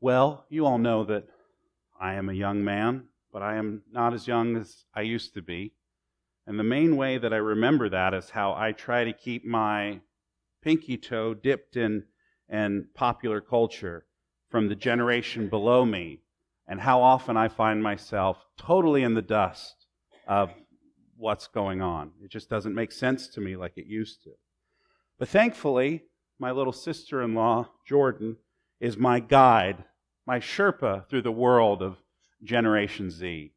Well, you all know that I am a young man, but I am not as young as I used to be. And the main way that I remember that is how I try to keep my pinky toe dipped in, in popular culture from the generation below me, and how often I find myself totally in the dust of what's going on. It just doesn't make sense to me like it used to. But thankfully, my little sister in law, Jordan, is my guide, my Sherpa through the world of Generation Z.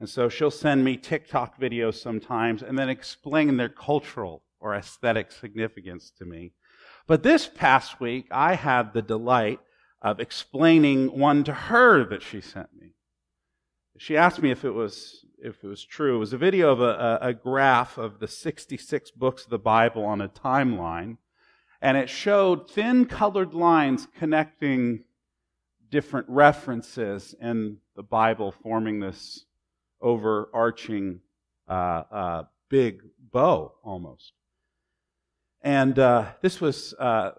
And so she'll send me TikTok videos sometimes and then explain their cultural or aesthetic significance to me. But this past week, I had the delight of explaining one to her that she sent me. She asked me if it was if it was true. It was a video of a, a, graph of the 66 books of the Bible on a timeline, and it showed thin colored lines connecting different references in the Bible, forming this overarching uh, uh, big bow almost. And uh, this was uh,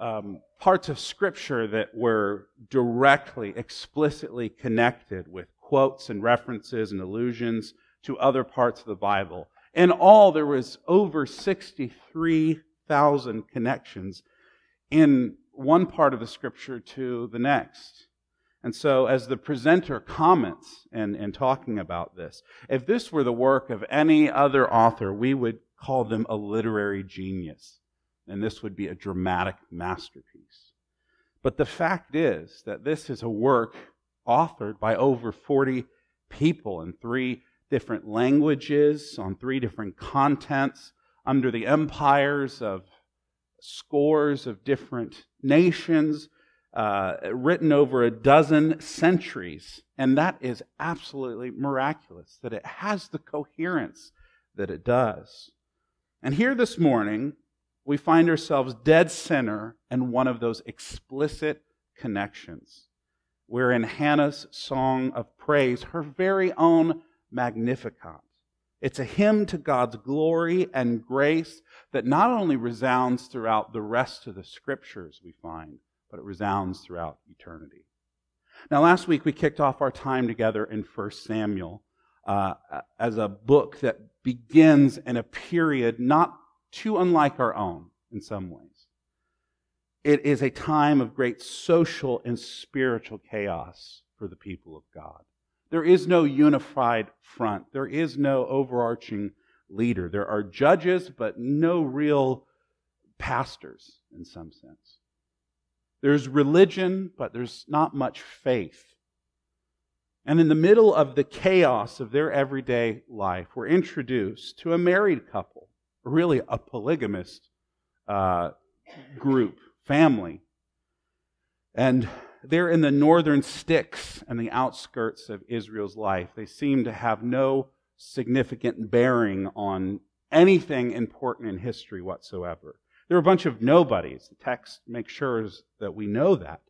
um, parts of Scripture that were directly, explicitly connected with quotes and references and allusions to other parts of the Bible. In all, there was over 63,000 connections in one part of the Scripture to the next. And so, as the presenter comments and, and talking about this, if this were the work of any other author, we would call them a literary genius. And this would be a dramatic masterpiece. But the fact is that this is a work authored by over 40 people in three different languages, on three different contents, under the empires of scores of different nations, uh, written over a dozen centuries. And that is absolutely miraculous that it has the coherence that it does. And here this morning, we find ourselves dead center in one of those explicit connections. We're in Hannah's song of praise, her very own Magnificat. It's a hymn to God's glory and grace that not only resounds throughout the rest of the scriptures we find, but it resounds throughout eternity. Now, last week we kicked off our time together in 1 Samuel uh, as a book that begins in a period not too unlike our own in some ways. It is a time of great social and spiritual chaos for the people of God. There is no unified front. There is no overarching leader. There are judges, but no real pastors in some sense. There's religion, but there's not much faith. And in the middle of the chaos of their everyday life, we're introduced to a married couple, really a polygamist uh, group, family. And they're in the northern sticks and the outskirts of Israel's life. They seem to have no significant bearing on anything important in history whatsoever. They're a bunch of nobodies. The text makes sure that we know that.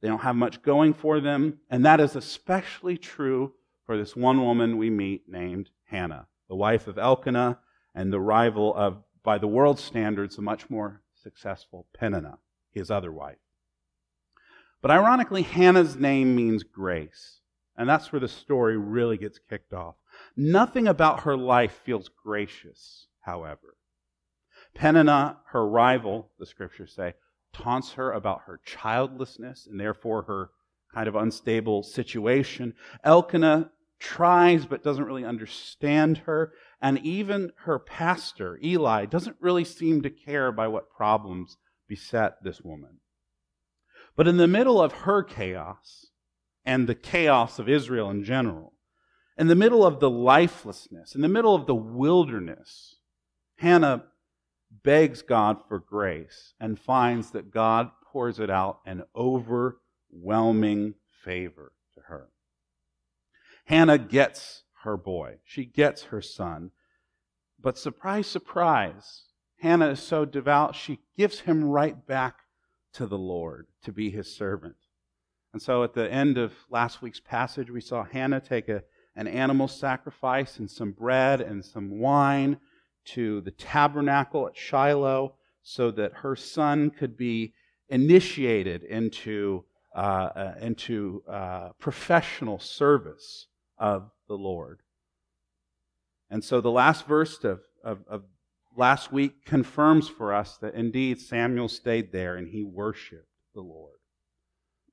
They don't have much going for them, and that is especially true for this one woman we meet named Hannah, the wife of Elkanah and the rival of, by the world's standards, a much more successful Peninnah, his other wife. But ironically, Hannah's name means grace, and that's where the story really gets kicked off. Nothing about her life feels gracious, however. Peninnah, her rival, the scriptures say, taunts her about her childlessness and therefore her kind of unstable situation. Elkanah tries but doesn't really understand her. And even her pastor, Eli, doesn't really seem to care by what problems beset this woman. But in the middle of her chaos and the chaos of Israel in general, in the middle of the lifelessness, in the middle of the wilderness, Hannah begs God for grace and finds that God pours it out in overwhelming favor to her. Hannah gets her boy. She gets her son. But surprise, surprise, Hannah is so devout, she gives him right back to the Lord to be his servant. And so at the end of last week's passage, we saw Hannah take a, an animal sacrifice and some bread and some wine to the tabernacle at Shiloh so that her son could be initiated into uh, uh, into uh, professional service of the Lord. And so the last verse of, of, of last week confirms for us that indeed Samuel stayed there and he worshiped the Lord.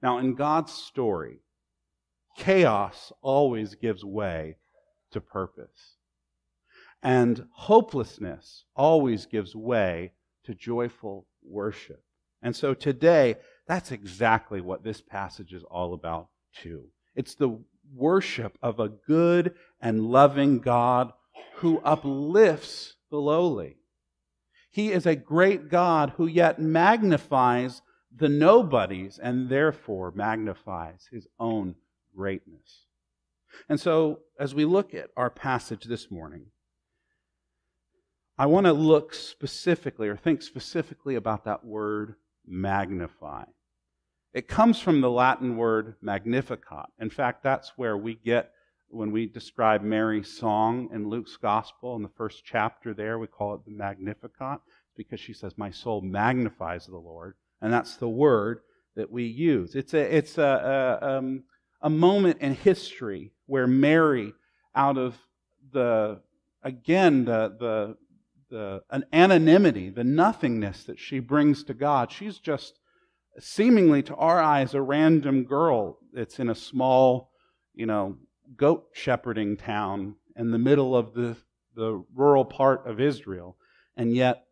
Now, in God's story, chaos always gives way to purpose. And hopelessness always gives way to joyful worship. And so today, that's exactly what this passage is all about, too. It's the worship of a good and loving God who uplifts the lowly. He is a great God who yet magnifies the nobodies and therefore magnifies his own greatness. And so, as we look at our passage this morning, I want to look specifically or think specifically about that word magnify. It comes from the Latin word magnificat. In fact, that's where we get when we describe Mary's song in Luke's gospel in the first chapter there, we call it the Magnificat because she says, My soul magnifies the Lord. And that's the word that we use. It's a, it's a, a, um, a moment in history where Mary, out of the, again, the, the, the an anonymity, the nothingness that she brings to God, she's just seemingly to our eyes a random girl that's in a small, you know, goat shepherding town in the middle of the, the rural part of Israel. And yet,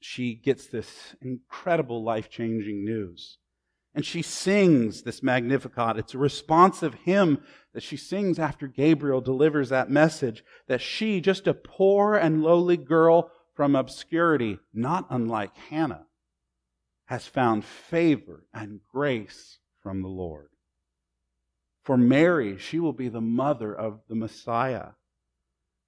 she gets this incredible life changing news. And she sings this Magnificat. It's a responsive hymn that she sings after Gabriel delivers that message that she, just a poor and lowly girl from obscurity, not unlike Hannah, has found favor and grace from the Lord. For Mary, she will be the mother of the Messiah.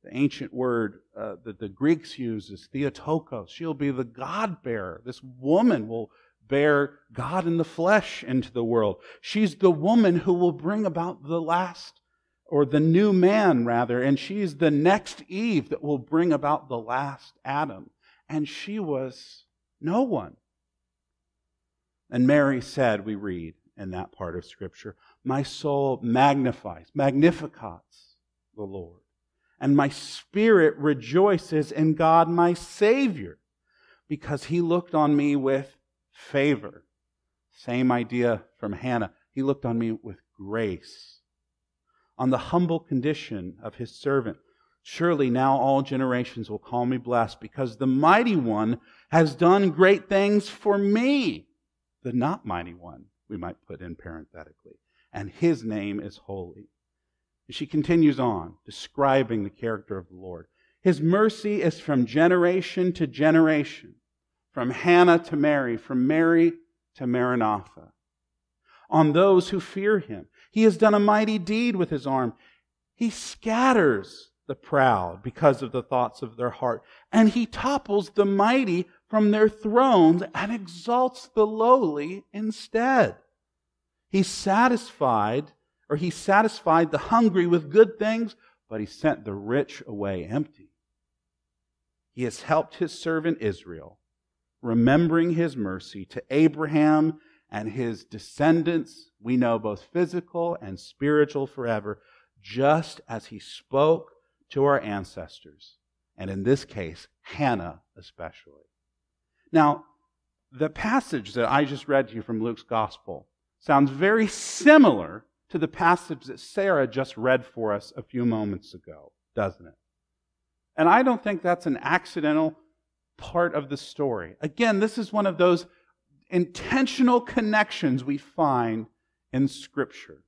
The ancient word uh, that the Greeks use is Theotokos. She'll be the God bearer. This woman will bear God in the flesh into the world. She's the woman who will bring about the last, or the new man, rather, and she's the next Eve that will bring about the last Adam. And she was no one. And Mary said, we read in that part of Scripture, My soul magnifies, magnificates the Lord, and my spirit rejoices in God my Savior, because he looked on me with favor. Same idea from Hannah. He looked on me with grace. On the humble condition of his servant. Surely now all generations will call me blessed because the mighty one has done great things for me the not mighty one, we might put in parenthetically. And his name is holy. She continues on, describing the character of the Lord. His mercy is from generation to generation, from Hannah to Mary, from Mary to Maranatha. On those who fear him, he has done a mighty deed with his arm. He scatters the proud because of the thoughts of their heart, and he topples the mighty from their thrones and exalts the lowly instead. He satisfied, or he satisfied the hungry with good things, but he sent the rich away empty. He has helped his servant Israel, remembering his mercy to Abraham and his descendants, we know both physical and spiritual forever, just as he spoke to our ancestors, and in this case, Hannah especially. Now, the passage that I just read to you from Luke's gospel sounds very similar to the passage that Sarah just read for us a few moments ago, doesn't it? And I don't think that's an accidental part of the story. Again, this is one of those intentional connections we find in Scripture.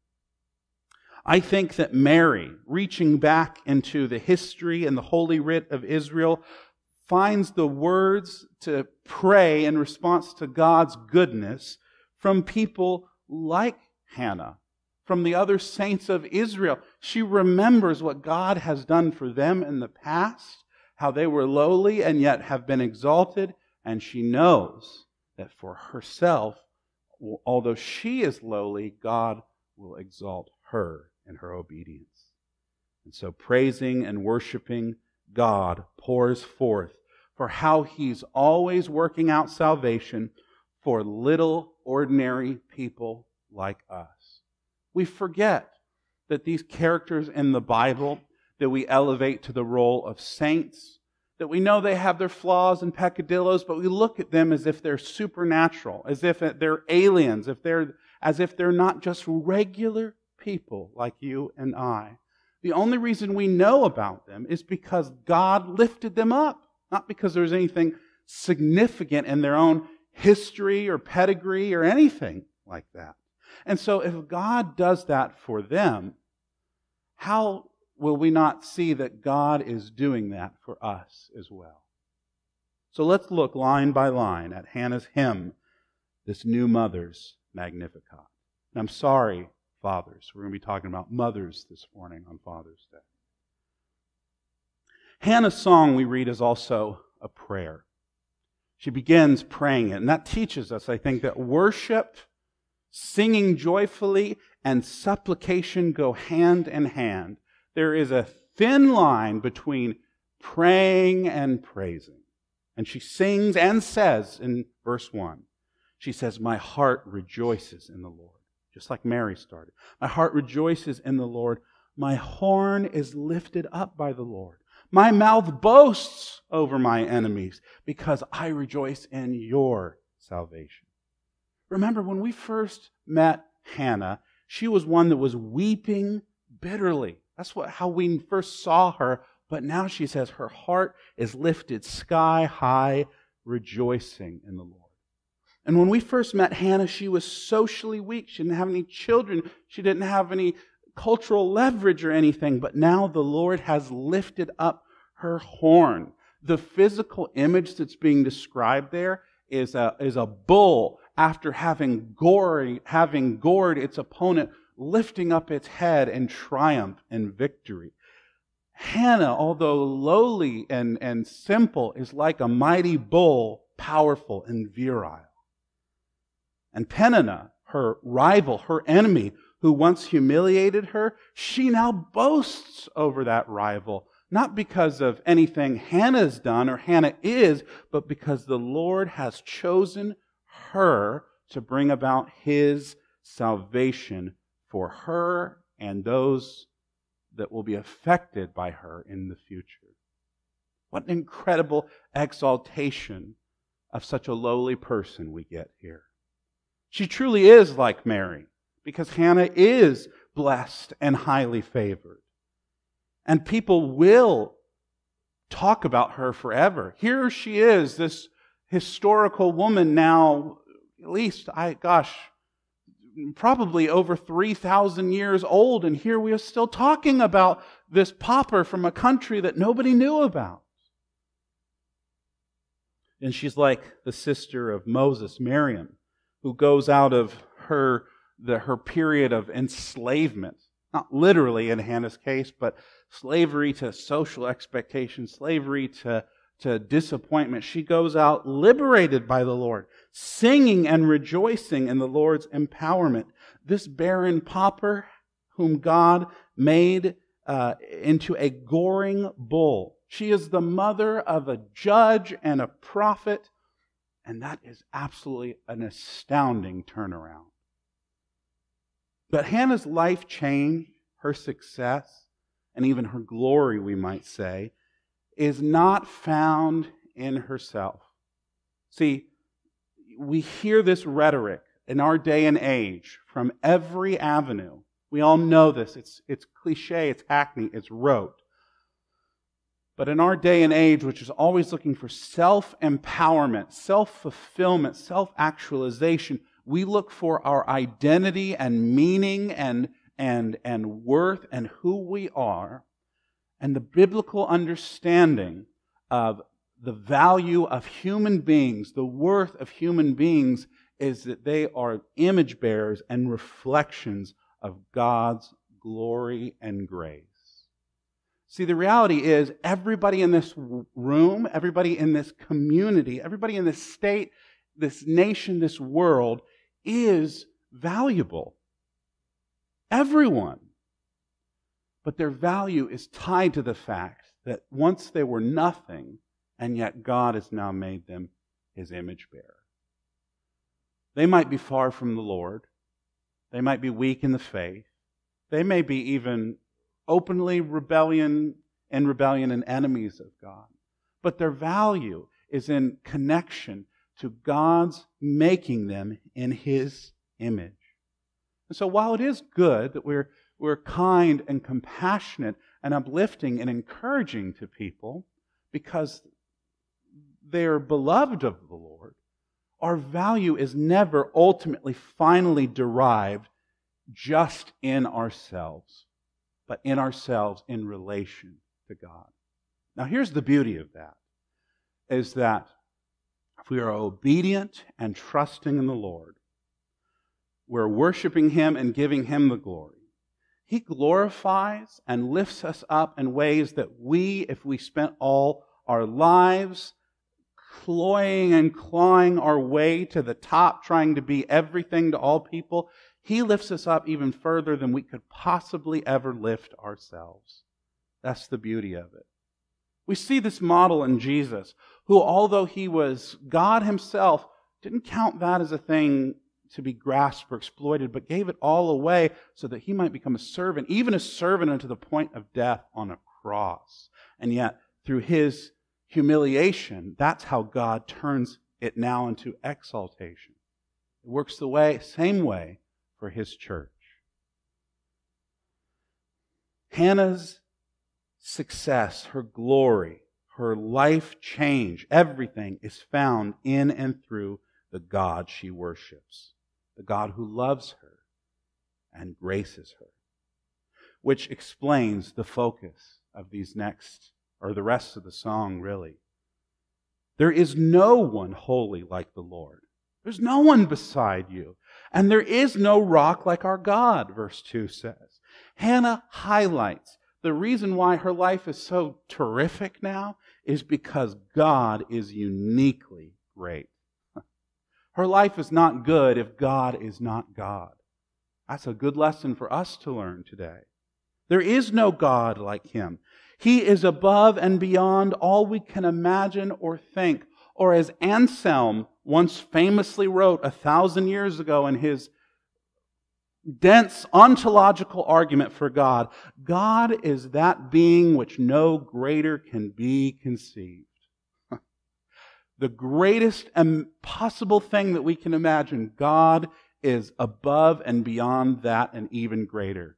I think that Mary, reaching back into the history and the Holy Writ of Israel, finds the words to pray in response to God's goodness from people like Hannah, from the other saints of Israel. She remembers what God has done for them in the past, how they were lowly and yet have been exalted, and she knows that for herself, although she is lowly, God will exalt her in her obedience. And so praising and worshiping God pours forth for how he's always working out salvation for little ordinary people like us. We forget that these characters in the Bible that we elevate to the role of saints, that we know they have their flaws and peccadillos, but we look at them as if they're supernatural, as if they're aliens, if they're, as if they're not just regular people like you and I. The only reason we know about them is because God lifted them up, not because there's anything significant in their own history or pedigree or anything like that. And so if God does that for them, how will we not see that God is doing that for us as well? So let's look line by line at Hannah's hymn, this new mother's Magnificat. And I'm sorry, fathers. We're going to be talking about mothers this morning on Father's Day. Hannah's song we read is also a prayer. She begins praying it, and that teaches us, I think, that worship, singing joyfully, and supplication go hand in hand there is a thin line between praying and praising. And she sings and says in verse 1, she says, My heart rejoices in the Lord. Just like Mary started. My heart rejoices in the Lord. My horn is lifted up by the Lord. My mouth boasts over my enemies because I rejoice in your salvation. Remember, when we first met Hannah, she was one that was weeping bitterly. That's what, how we first saw her. But now she says her heart is lifted sky high, rejoicing in the Lord. And when we first met Hannah, she was socially weak. She didn't have any children. She didn't have any cultural leverage or anything. But now the Lord has lifted up her horn. The physical image that's being described there is a, is a bull after having gory, having gored its opponent lifting up its head in triumph and victory. Hannah, although lowly and, and simple, is like a mighty bull, powerful and virile. And Peninnah, her rival, her enemy, who once humiliated her, she now boasts over that rival, not because of anything Hannah's done or Hannah is, but because the Lord has chosen her to bring about his salvation for her and those that will be affected by her in the future. What an incredible exaltation of such a lowly person we get here. She truly is like Mary because Hannah is blessed and highly favored. And people will talk about her forever. Here she is, this historical woman now, at least, I, gosh, probably over 3,000 years old, and here we are still talking about this pauper from a country that nobody knew about. And she's like the sister of Moses, Miriam, who goes out of her, the, her period of enslavement, not literally in Hannah's case, but slavery to social expectations, slavery to to disappointment. She goes out liberated by the Lord, singing and rejoicing in the Lord's empowerment. This barren pauper, whom God made uh, into a goring bull, she is the mother of a judge and a prophet, and that is absolutely an astounding turnaround. But Hannah's life change, her success, and even her glory, we might say, is not found in herself. See, we hear this rhetoric in our day and age from every avenue. We all know this. It's, it's cliche, it's hackney, it's rote. But in our day and age, which is always looking for self empowerment, self fulfillment, self actualization, we look for our identity and meaning and, and, and worth and who we are and the biblical understanding of the value of human beings, the worth of human beings, is that they are image bearers and reflections of God's glory and grace. See, the reality is everybody in this room, everybody in this community, everybody in this state, this nation, this world is valuable. Everyone. But their value is tied to the fact that once they were nothing, and yet God has now made them his image bearer. They might be far from the Lord. They might be weak in the faith. They may be even openly rebellion and rebellion and enemies of God. But their value is in connection to God's making them in His image. And so while it is good that we're, we're kind and compassionate and uplifting and encouraging to people because they are beloved of the Lord, our value is never ultimately, finally derived just in ourselves, but in ourselves in relation to God. Now, here's the beauty of that is that if we are obedient and trusting in the Lord, we're worshiping Him and giving Him the glory. He glorifies and lifts us up in ways that we, if we spent all our lives cloying and clawing our way to the top, trying to be everything to all people, He lifts us up even further than we could possibly ever lift ourselves. That's the beauty of it. We see this model in Jesus, who, although he was God himself, didn't count that as a thing to be grasped or exploited, but gave it all away so that he might become a servant, even a servant unto the point of death on a cross. And yet, through his humiliation, that's how God turns it now into exaltation. It works the way, same way for his church. Hannah's success, her glory, her life change, everything is found in and through the God she worships, the God who loves her and graces her, which explains the focus of these next, or the rest of the song, really. There is no one holy like the Lord. There's no one beside you. And there is no rock like our God, verse 2 says. Hannah highlights the reason why her life is so terrific now is because God is uniquely great. Her life is not good if God is not God. That's a good lesson for us to learn today. There is no God like him. He is above and beyond all we can imagine or think. Or as Anselm once famously wrote a thousand years ago in his dense ontological argument for God. God is that being which no greater can be conceived. The greatest possible thing that we can imagine, God is above and beyond that and even greater.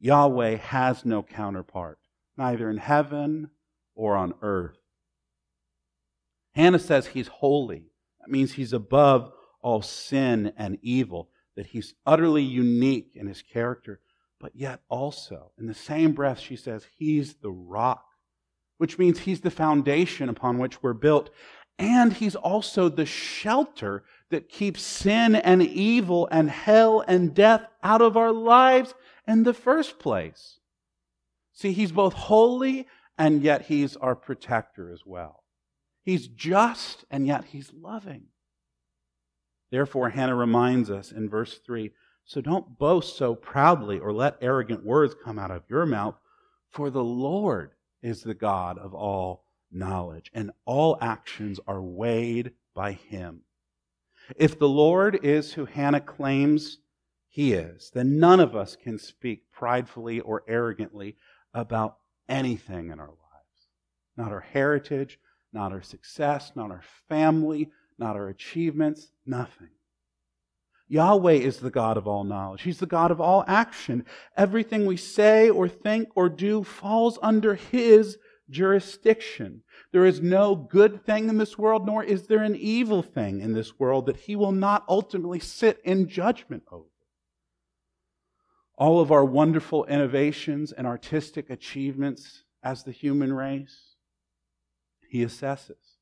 Yahweh has no counterpart, neither in heaven or on earth. Hannah says he's holy. That means he's above all sin and evil that he's utterly unique in his character, but yet also, in the same breath, she says, he's the rock, which means he's the foundation upon which we're built. And he's also the shelter that keeps sin and evil and hell and death out of our lives in the first place. See, he's both holy and yet he's our protector as well. He's just and yet he's loving. Therefore, Hannah reminds us in verse 3 So don't boast so proudly or let arrogant words come out of your mouth, for the Lord is the God of all knowledge, and all actions are weighed by him. If the Lord is who Hannah claims he is, then none of us can speak pridefully or arrogantly about anything in our lives. Not our heritage, not our success, not our family, not our achievements, nothing. Yahweh is the God of all knowledge. He's the God of all action. Everything we say or think or do falls under His jurisdiction. There is no good thing in this world, nor is there an evil thing in this world that He will not ultimately sit in judgment over. All of our wonderful innovations and artistic achievements as the human race, He assesses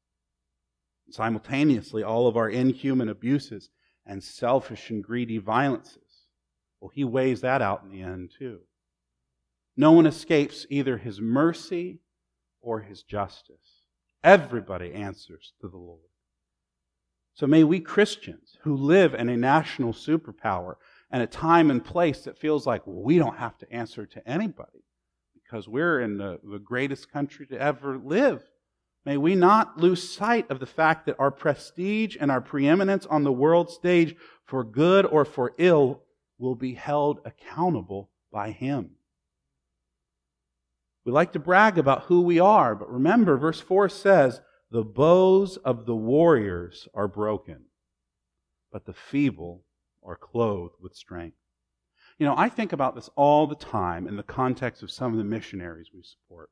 simultaneously all of our inhuman abuses and selfish and greedy violences. Well, he weighs that out in the end, too. No one escapes either his mercy or his justice. Everybody answers to the Lord. So may we Christians who live in a national superpower and a time and place that feels like well, we don't have to answer to anybody because we're in the, the greatest country to ever live May we not lose sight of the fact that our prestige and our preeminence on the world stage, for good or for ill, will be held accountable by Him. We like to brag about who we are, but remember, verse 4 says, The bows of the warriors are broken, but the feeble are clothed with strength. You know, I think about this all the time in the context of some of the missionaries we support.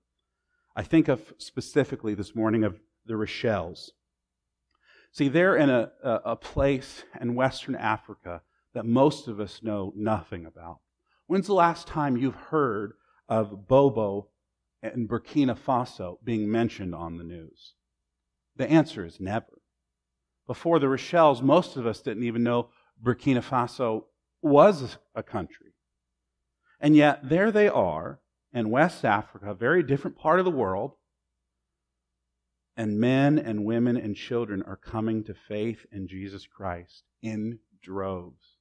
I think of specifically this morning of the Rochelles. See, they're in a, a, place in Western Africa that most of us know nothing about. When's the last time you've heard of Bobo and Burkina Faso being mentioned on the news? The answer is never. Before the Rochelles, most of us didn't even know Burkina Faso was a country. And yet, there they are in West Africa, a very different part of the world, and men and women and children are coming to faith in Jesus Christ in droves.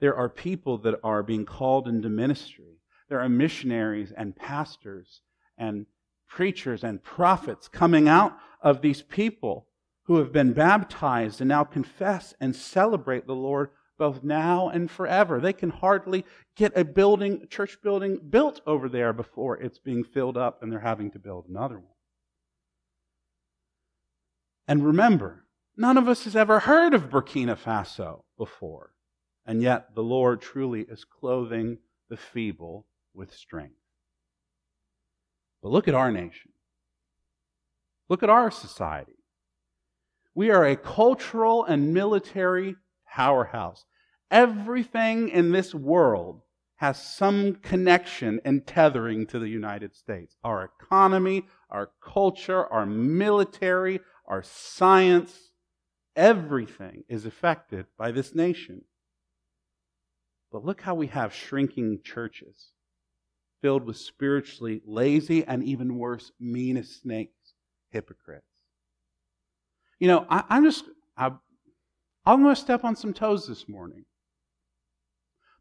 There are people that are being called into ministry. There are missionaries and pastors and preachers and prophets coming out of these people who have been baptized and now confess and celebrate the Lord both now and forever. They can hardly get a building, church building built over there before it's being filled up and they're having to build another one. And remember, none of us has ever heard of Burkina Faso before. And yet the Lord truly is clothing the feeble with strength. But look at our nation. Look at our society. We are a cultural and military powerhouse. Everything in this world has some connection and tethering to the United States. Our economy, our culture, our military, our science, everything is affected by this nation. But look how we have shrinking churches filled with spiritually lazy and even worse, mean as snakes, hypocrites. You know, I, am just, I, I'm going to step on some toes this morning.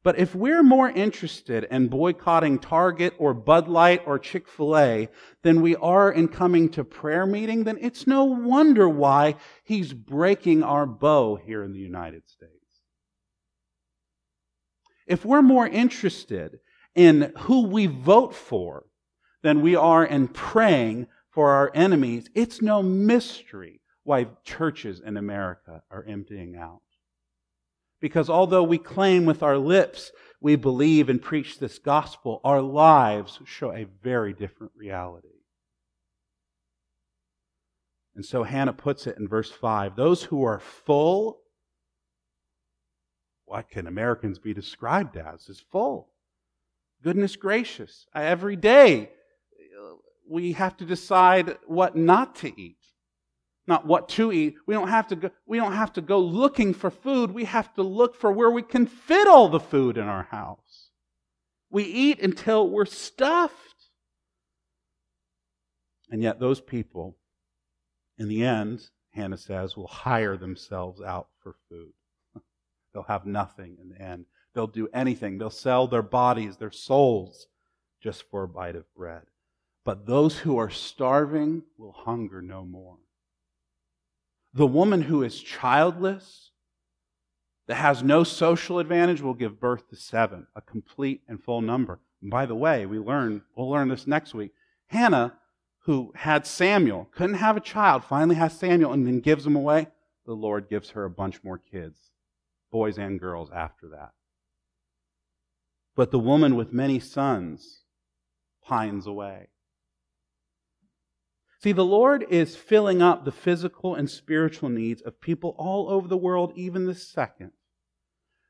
But if we're more interested in boycotting Target or Bud Light or Chick fil A than we are in coming to prayer meeting, then it's no wonder why he's breaking our bow here in the United States. If we're more interested in who we vote for than we are in praying for our enemies, it's no mystery why churches in America are emptying out. Because although we claim with our lips we believe and preach this gospel, our lives show a very different reality. And so Hannah puts it in verse 5 those who are full, what can Americans be described as? Is full. Goodness gracious. Every day we have to decide what not to eat not what to eat. We don't have to go, we don't have to go looking for food. We have to look for where we can fit all the food in our house. We eat until we're stuffed. And yet those people, in the end, Hannah says, will hire themselves out for food. They'll have nothing in the end. They'll do anything. They'll sell their bodies, their souls, just for a bite of bread. But those who are starving will hunger no more. The woman who is childless, that has no social advantage, will give birth to seven, a complete and full number. And by the way, we learn, we'll learn this next week. Hannah, who had Samuel, couldn't have a child, finally has Samuel, and then gives him away. The Lord gives her a bunch more kids, boys and girls, after that. But the woman with many sons pines away. See, the Lord is filling up the physical and spiritual needs of people all over the world, even this second.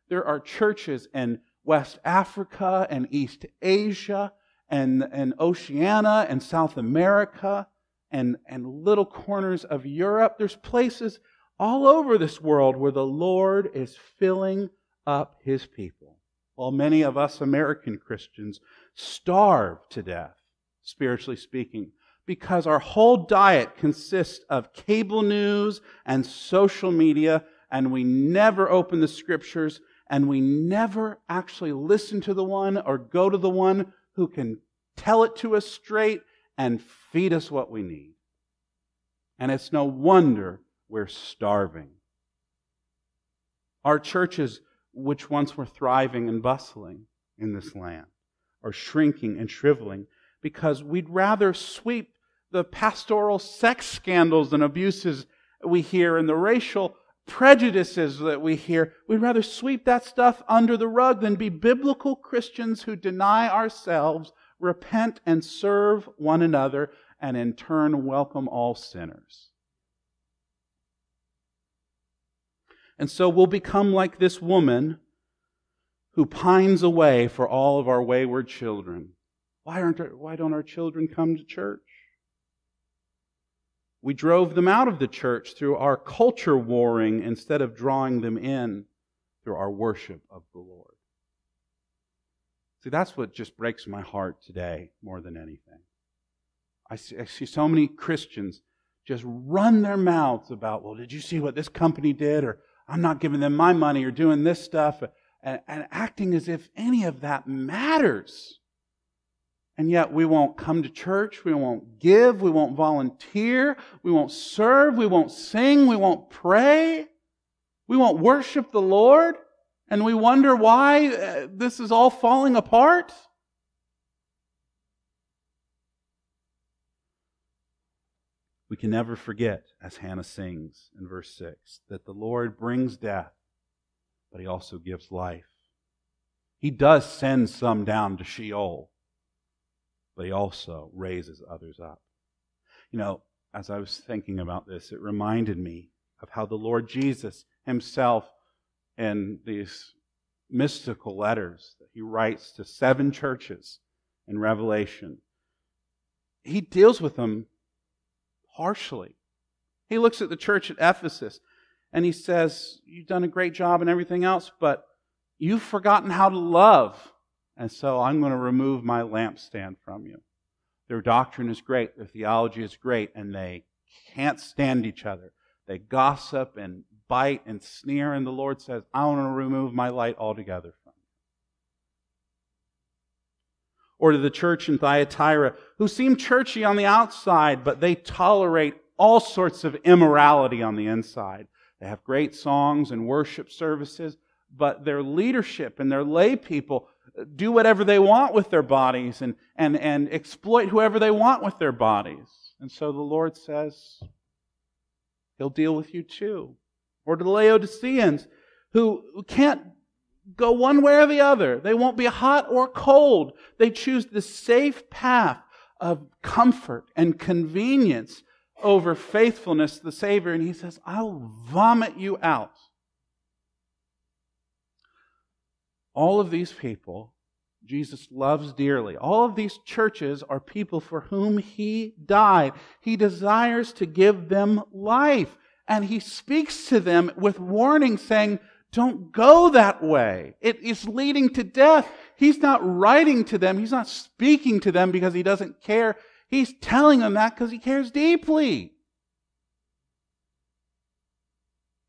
There are churches in West Africa and East Asia and, and Oceania and South America and, and little corners of Europe. There's places all over this world where the Lord is filling up his people. While many of us American Christians starve to death, spiritually speaking, because our whole diet consists of cable news and social media, and we never open the scriptures, and we never actually listen to the one or go to the one who can tell it to us straight and feed us what we need. And it's no wonder we're starving. Our churches, which once were thriving and bustling in this land, are shrinking and shriveling because we'd rather sweep the pastoral sex scandals and abuses we hear and the racial prejudices that we hear, we'd rather sweep that stuff under the rug than be biblical Christians who deny ourselves, repent, and serve one another, and in turn welcome all sinners. And so we'll become like this woman who pines away for all of our wayward children. Why, aren't our, why don't our children come to church? We drove them out of the church through our culture warring instead of drawing them in through our worship of the Lord. See, that's what just breaks my heart today more than anything. I see, I see, so many Christians just run their mouths about, well, did you see what this company did? Or I'm not giving them my money or doing this stuff, and, and acting as if any of that matters. And yet we won't come to church, we won't give, we won't volunteer, we won't serve, we won't sing, we won't pray, we won't worship the Lord, and we wonder why uh, this is all falling apart. We can never forget, as Hannah sings in verse 6, that the Lord brings death, but he also gives life. He does send some down to Sheol but he also raises others up. You know, as I was thinking about this, it reminded me of how the Lord Jesus himself, in these mystical letters that he writes to seven churches in Revelation, he deals with them harshly. He looks at the church at Ephesus and he says, You've done a great job and everything else, but you've forgotten how to love and so I'm going to remove my lampstand from you. Their doctrine is great, their theology is great, and they can't stand each other. They gossip and bite and sneer, and the Lord says, I want to remove my light altogether from you. Or to the church in Thyatira, who seem churchy on the outside, but they tolerate all sorts of immorality on the inside. They have great songs and worship services, but their leadership and their lay people do whatever they want with their bodies and, and, and exploit whoever they want with their bodies. And so the Lord says, He'll deal with you too. Or to the Laodiceans, who can't go one way or the other. They won't be hot or cold. They choose the safe path of comfort and convenience over faithfulness to the Savior. And He says, I'll vomit you out. All of these people Jesus loves dearly. All of these churches are people for whom he died. He desires to give them life. And he speaks to them with warning, saying, Don't go that way. It is leading to death. He's not writing to them. He's not speaking to them because he doesn't care. He's telling them that because he cares deeply.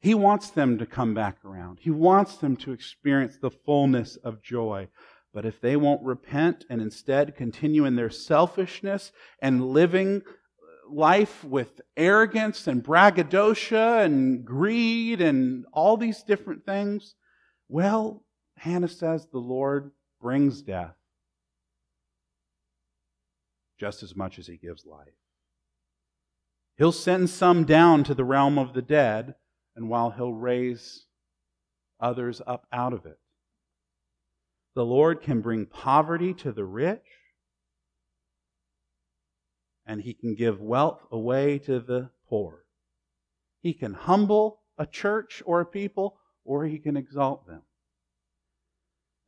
He wants them to come back around. He wants them to experience the fullness of joy. But if they won't repent and instead continue in their selfishness and living life with arrogance and braggadocio and greed and all these different things, well, Hannah says the Lord brings death just as much as he gives life. He'll send some down to the realm of the dead and while he'll raise others up out of it. The Lord can bring poverty to the rich, and he can give wealth away to the poor. He can humble a church or a people, or he can exalt them.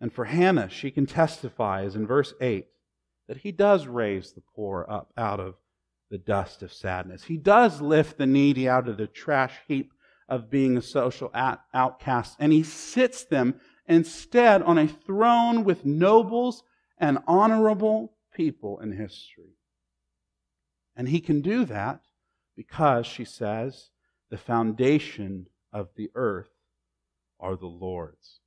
And for Hannah, she can testify, as in verse 8, that he does raise the poor up out of the dust of sadness. He does lift the needy out of the trash heap of being a social outcast, and he sits them instead on a throne with nobles and honorable people in history. And he can do that because, she says, the foundation of the earth are the Lord's.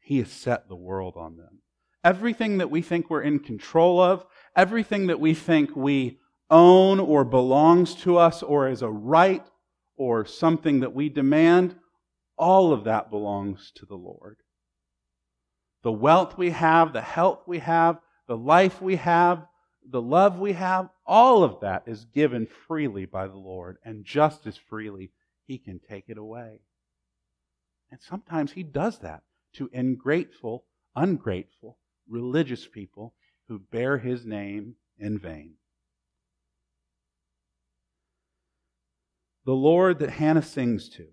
He has set the world on them. Everything that we think we're in control of, everything that we think we own or belongs to us or is a right or something that we demand, all of that belongs to the Lord. The wealth we have, the health we have, the life we have, the love we have, all of that is given freely by the Lord, and just as freely, He can take it away. And sometimes He does that to ungrateful, ungrateful, religious people who bear His name in vain. The Lord that Hannah sings to,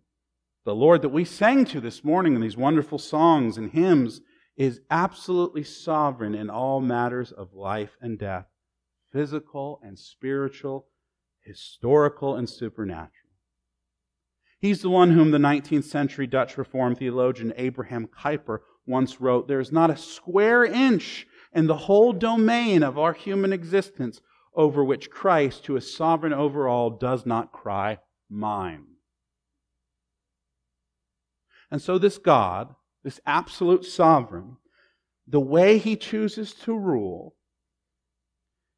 the Lord that we sang to this morning in these wonderful songs and hymns, is absolutely sovereign in all matters of life and death physical and spiritual, historical and supernatural. He's the one whom the 19th century Dutch Reformed theologian Abraham Kuyper once wrote There's not a square inch in the whole domain of our human existence over which Christ, who is sovereign over all, does not cry, Mine. And so, this God, this absolute sovereign, the way he chooses to rule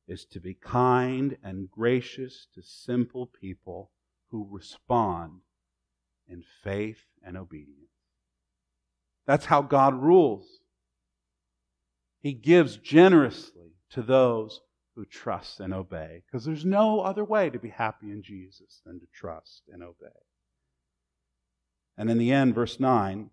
is to be kind and gracious to simple people who respond in faith and obedience. That's how God rules. He gives generously to those who trust and obey, because there's no other way to be happy in Jesus than to trust and obey. And in the end, verse 9,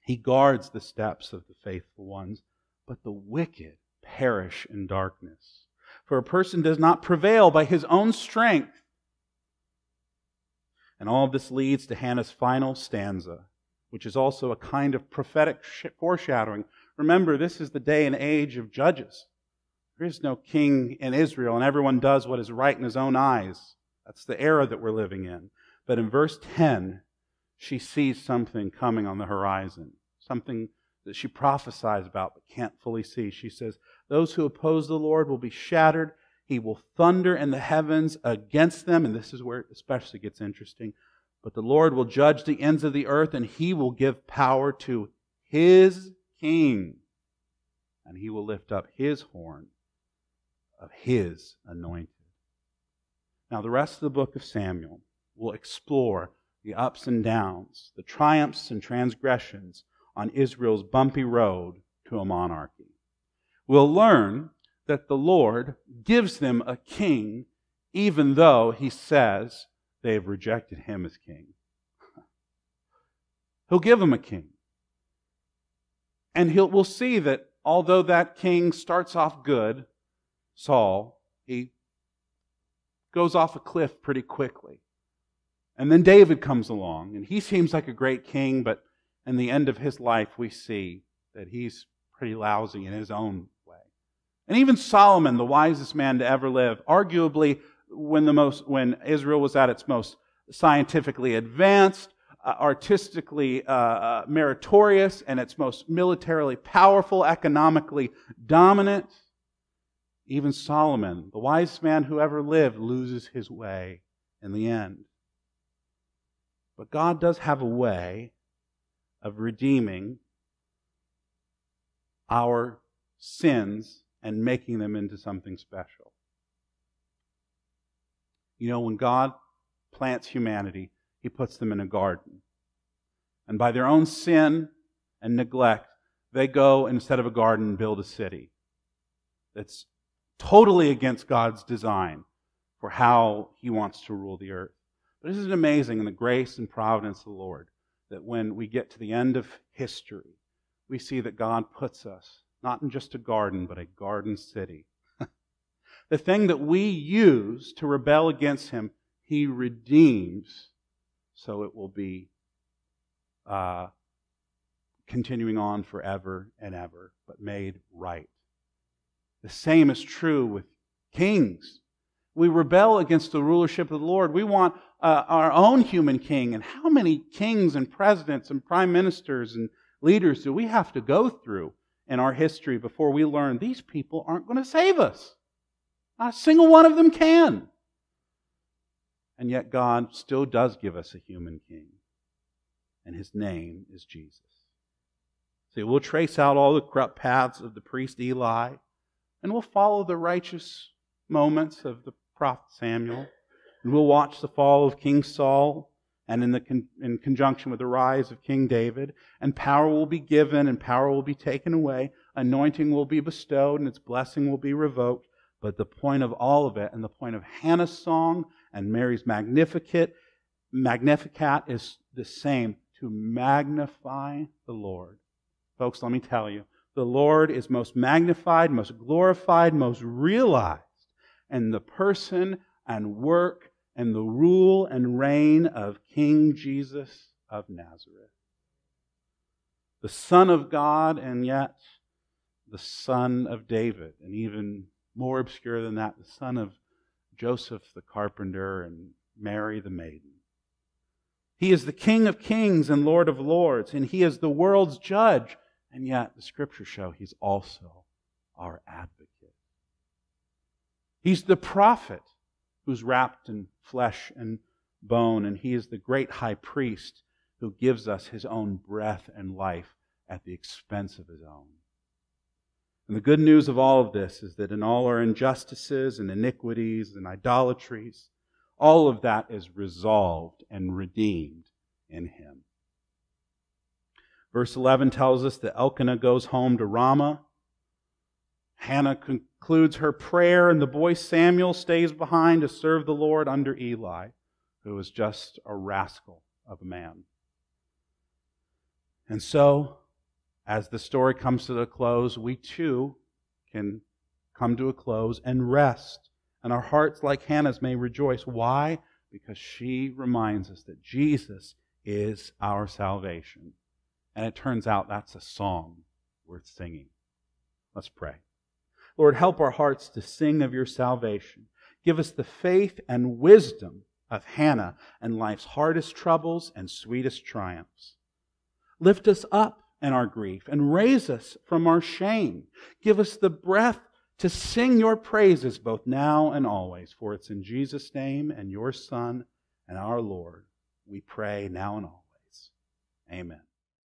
he guards the steps of the faithful ones, but the wicked perish in darkness. For a person does not prevail by his own strength. And all of this leads to Hannah's final stanza, which is also a kind of prophetic foreshadowing. Remember, this is the day and age of judges. There is no king in Israel, and everyone does what is right in his own eyes. That's the era that we're living in. But in verse 10, she sees something coming on the horizon, something that she prophesies about but can't fully see. She says, Those who oppose the Lord will be shattered. He will thunder in the heavens against them. And this is where it especially gets interesting. But the Lord will judge the ends of the earth, and he will give power to his king. And he will lift up his horn of his anointed. Now, the rest of the book of Samuel will explore the ups and downs, the triumphs and transgressions on Israel's bumpy road to a monarchy. We'll learn that the Lord gives them a king even though he says they have rejected him as king. He'll give them a king. And he'll, we'll see that although that king starts off good, Saul, he goes off a cliff pretty quickly. And then David comes along, and he seems like a great king, but in the end of his life, we see that he's pretty lousy in his own way. And even Solomon, the wisest man to ever live, arguably when the most when Israel was at its most scientifically advanced, uh, artistically uh, uh, meritorious, and its most militarily powerful, economically dominant, even Solomon, the wisest man who ever lived, loses his way in the end. But God does have a way of redeeming our sins and making them into something special. You know, when God plants humanity, He puts them in a garden. And by their own sin and neglect, they go, instead of a garden, build a city that's totally against God's design for how He wants to rule the earth. But isn't it amazing in the grace and providence of the Lord that when we get to the end of history, we see that God puts us not in just a garden, but a garden city. the thing that we use to rebel against Him, He redeems so it will be uh, continuing on forever and ever, but made right. The same is true with kings. We rebel against the rulership of the Lord. We want uh, our own human king. And how many kings and presidents and prime ministers and leaders do we have to go through in our history before we learn these people aren't going to save us? Not a single one of them can. And yet God still does give us a human king. And his name is Jesus. See, we'll trace out all the corrupt paths of the priest Eli, and we'll follow the righteous moments of the prophet Samuel. And we'll watch the fall of King Saul and in, the con- in conjunction with the rise of King David. And power will be given and power will be taken away. Anointing will be bestowed and its blessing will be revoked. But the point of all of it and the point of Hannah's song and Mary's Magnificat, Magnificat is the same to magnify the Lord. Folks, let me tell you, the Lord is most magnified, most glorified, most realized in the person and work and the rule and reign of King Jesus of Nazareth. The Son of God, and yet the Son of David, and even more obscure than that, the Son of Joseph the carpenter and Mary the maiden. He is the King of kings and Lord of lords, and He is the world's judge, and yet the scriptures show He's also our advocate. He's the prophet who's wrapped in flesh and bone, and he is the great high priest who gives us his own breath and life at the expense of his own. And the good news of all of this is that in all our injustices and iniquities and idolatries, all of that is resolved and redeemed in him. Verse 11 tells us that Elkanah goes home to Ramah. Hannah concludes her prayer, and the boy Samuel stays behind to serve the Lord under Eli, who is just a rascal of a man. And so, as the story comes to a close, we too can come to a close and rest. And our hearts, like Hannah's, may rejoice. Why? Because she reminds us that Jesus is our salvation. And it turns out that's a song worth singing. Let's pray. Lord, help our hearts to sing of your salvation. Give us the faith and wisdom of Hannah and life's hardest troubles and sweetest triumphs. Lift us up in our grief and raise us from our shame. Give us the breath to sing your praises both now and always. For it's in Jesus' name and your Son and our Lord we pray now and always. Amen.